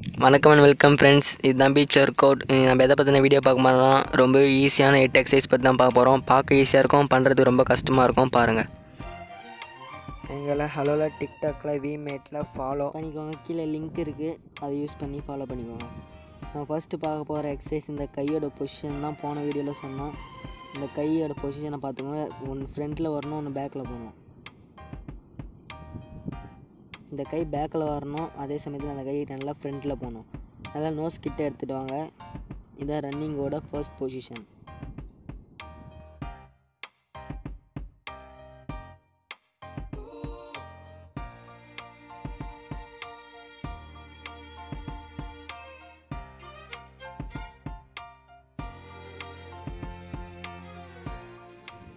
வணக்கம் and welcome friends இதுதான் beach work out நம்ம எதை பற்றின வீடியோ பார்க்க போகிறோம்னா ரொம்ப ஈஸியான எட்டு எக்ஸசைஸ் பற்றி தான் பார்க்க போகிறோம் பார்க்க ஈஸியாக இருக்கும் பண்ணுறதுக்கு ரொம்ப கஷ்டமாக இருக்கும். பாருங்கள் எங்களை ஹலோவில் டிக்டாக்ல விமேட்டில் ஃபாலோ பண்ணிக்கோங்க. கீழே லிங்க் இருக்குது அதை யூஸ் பண்ணி ஃபாலோ பண்ணிக்கோங்க. நான் ஃபஸ்ட்டு பார்க்க போகிற எக்ஸசைஸ் இந்த கையோட பொசிஷன் தான் போன வீடியோவில் சொன்னோம். இந்த கையோட பொசிஷனை பார்த்துக்கோங்க. ஒன்று ஃப்ரண்ட்டில் வரணும் ஒன்று பேக்கில் போகணும். இந்த கை பேக்கில் வரணும். அதே சமயத்தில் அந்த கை நல்லா ஃப்ரண்ட்டில் போகணும். நல்லா நோஸ் கிட்ட எடுத்துகிட்டு வாங்க. இதான் ரன்னிங்கோட ஃபர்ஸ்ட் பொசிஷன்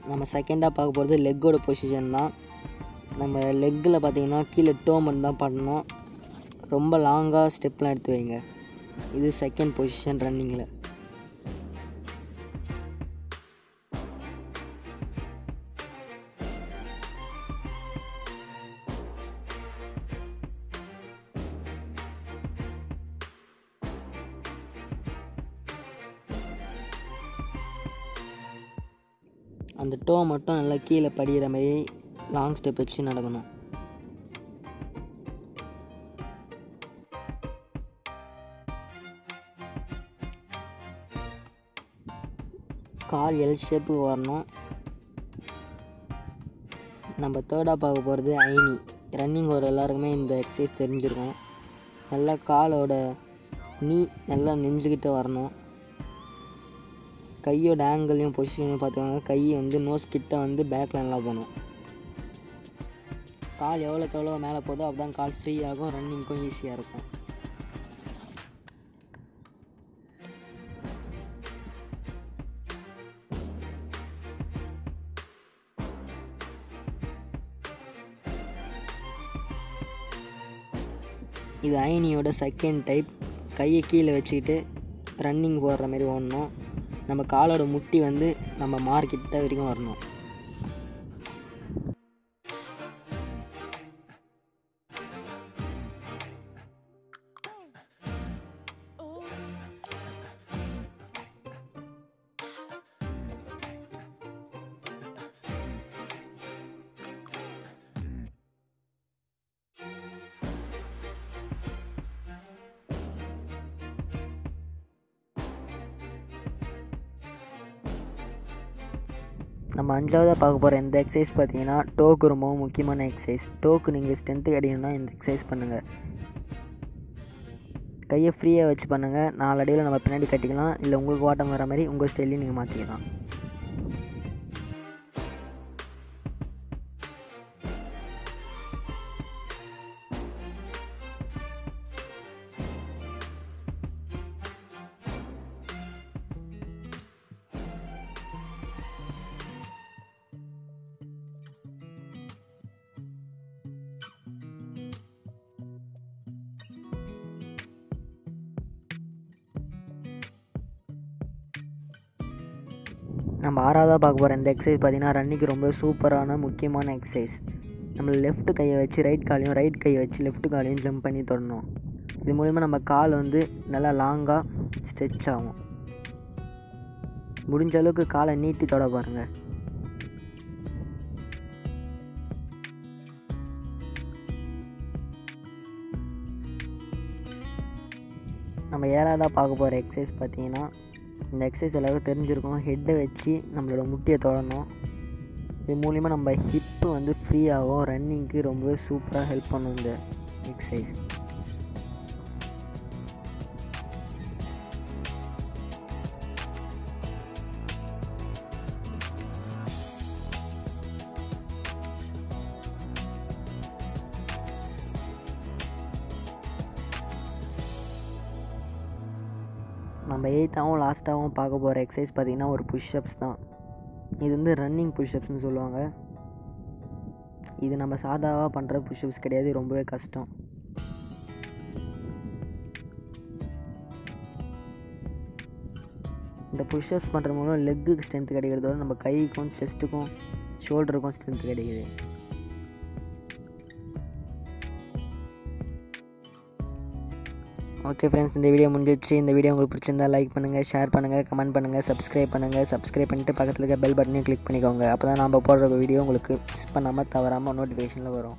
நம்ம செகண்டாக பார்க்க போகிறது லெக்கோட பொசிஷன் தான். நம்ம லெக்கில் பார்த்தீங்கன்னா கீழே டோமன் தான் பண்ணணும். ரொம்ப லாங்காக ஸ்டெப்லாம் எடுத்து வைங்க. இது செகண்ட் பொசிஷன் ரன்னிங்கில் அந்த டோ மட்டும் நல்லா கீழே படிகிற மாதிரி லாங் ஸ்டெப் வச்சு நடக்கணும். கால் எல் ஷேப்புக்கு வரணும். நம்ம தேர்டாக பார்க்க போகிறது ஐனி ரன்னிங் ஒரு எல்லாருக்குமே இந்த எக்ஸசைஸ் தெரிஞ்சிருக்கும். நல்லா காலோட நீ நல்லா நெஞ்சுக்கிட்டு வரணும். கையோட ஆங்கிளையும் பொசிஷனையும் பார்த்துக்கோங்க. கை வந்து நோஸ் கிட்ட வந்து பேக்கில் நல்லா போகணும். கால் எவ்வளோக்கு எவ்வளோ மேலே போதோ அப்பதான் கால் ஃப்ரீ ஆகும் ரன்னிங்க்கும் ஈஸியாக இருக்கும். இது அயனியோட செகண்ட் டைப் கையை கீழே வச்சுக்கிட்டு ரன்னிங் போடுற மாதிரி ஓடணும். நம்ம காலோட முட்டி வந்து நம்ம மார்க்கிட்ட வரைக்கும் வரணும். நம்ம அஞ்சாவதாக பார்க்க போகிற இந்த எக்ஸசைஸ் பார்த்தீங்கன்னா டோக்கு ரொம்பவும் முக்கியமான எக்ஸசைஸ் டோக்கு நீங்கள் ஸ்ட்ரென்த்து கிடைக்கணும்னா இந்த எக்ஸசைஸ் பண்ணுங்கள் கையை ஃப்ரீயாக வச்சு பண்ணுங்கள் நாலு அடியில் நம்ம பின்னாடி கட்டிக்கலாம். இல்லை உங்களுக்கு ஓட்டம் வர மாதிரி உங்கள் ஸ்டைலையும் நீங்கள் மாற்றிக்கலாம் நம்ம ஆறாவதாக பார்க்க போகிற இந்த எக்ஸசைஸ் பார்த்தீங்கன்னா ரன்னிங்க்கு ரொம்ப சூப்பரான முக்கியமான எக்ஸசைஸ் நம்ம லெஃப்ட் கையை வச்சு ரைட் காலையும் ரைட் கையை வச்சு லெஃப்ட் காலையும் ஜம்ப் பண்ணி தொடணும். இது மூலிமா நம்ம கால் வந்து நல்லா லாங்காக ஸ்ட்ரெச் ஆகும். முடிஞ்ச அளவுக்கு காலை நீட்டி தொட பாருங்கள் நம்ம ஏழாவதாக பார்க்க போகிற எக்ஸசைஸ் பார்த்தீங்கன்னா இந்த எக்ஸசைஸ் எல்லோரும் தெரிஞ்சிருக்கும். ஹெட்டை வச்சு நம்மளோட முட்டியை தொடணும். இது மூலிமா நம்ம ஹிப்பு வந்து ஃப்ரீ ஆகும். ரன்னிங்க்கு ரொம்பவே சூப்பராக ஹெல்ப் பண்ணும் இந்த எக்ஸசைஸ் நம்ம எயித்தாகவும் லாஸ்ட்டாகவும் பார்க்க போகிற எக்ஸசைஸ் பார்த்திங்கன்னா ஒரு புஷ்அப்ஸ் தான். இது வந்து ரன்னிங் புஷ்அப்ஸ்னு சொல்லுவாங்க. இது நம்ம சாதாவாக பண்ணுற புஷ்அப்ஸ் கிடையாது ரொம்பவே கஷ்டம். இந்த புஷ்அப்ஸ் பண்ணுற மூலம் லெக்குக்கு ஸ்ட்ரென்த் கிடைக்கிறதோட நம்ம கைக்கும் செஸ்ட்டுக்கும் ஷோல்டருக்கும் ஸ்ட்ரென்த் கிடைக்கிது. ஓகே ஃப்ரெண்ட்ஸ் இந்த வீடியோ முடிஞ்சிச்சு இந்த வீடியோ உங்களுக்கு பிடிச்சிருந்தா லைக் பண்ணுங்கள் ஷேர் பண்ணுங்கள் கமெண்ட் பண்ணுங்கள் சப்ஸ்கிரைப் பண்ணுங்கள் சப்ஸ்கிரைப் பண்ணிட்டு பக்கத்தில் இருக்க பெல் பட்டனையும் கிளிக் பண்ணிக்கோங்க. அப்போ தான் நம்ம போடுற வீடியோ உங்களுக்கு மிஸ் பண்ணாமல் தவறாமல் நோட்டிஃபிகேஷனில் வரும்.